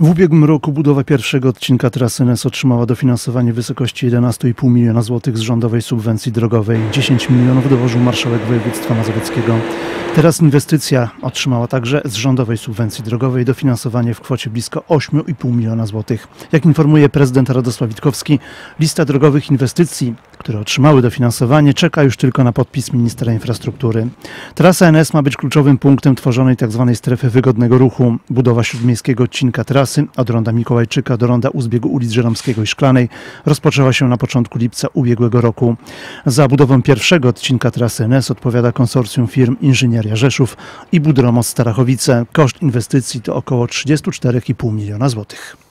W ubiegłym roku budowa pierwszego odcinka trasy NES otrzymała dofinansowanie w wysokości 11,5 miliona złotych z rządowej subwencji drogowej. 10 milionów dołożył marszałek województwa mazowieckiego. Teraz inwestycja otrzymała także z rządowej subwencji drogowej dofinansowanie w kwocie blisko 8,5 miliona złotych. Jak informuje prezydent Radosław Witkowski, lista drogowych inwestycji, które otrzymały dofinansowanie, czeka już tylko na podpis ministra infrastruktury. Trasa NS ma być kluczowym punktem tworzonej tzw. strefy wygodnego ruchu. Budowa śródmiejskiego odcinka trasy od ronda Mikołajczyka do ronda u zbiegu ulic Żeromskiego i Szklanej rozpoczęła się na początku lipca ubiegłego roku. Za budowę pierwszego odcinka trasy NS odpowiada konsorcjum firm Inżynieria Rzeszów i Budromost Starachowice. Koszt inwestycji to około 34,5 miliona złotych.